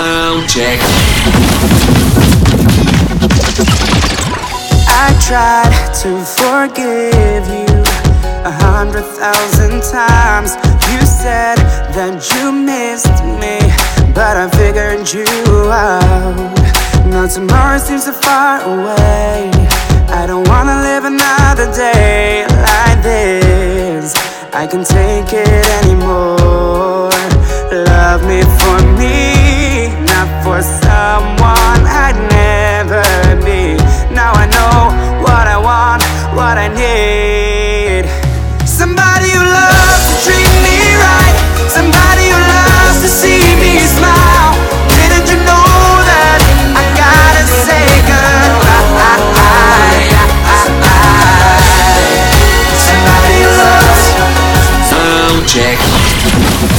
Sound check. I tried to forgive you a hundred thousand times. You said that you missed me, but I figured you out. Now tomorrow seems so far away. I don't wanna live another day like this. I can take it anymore. Love me for me. check.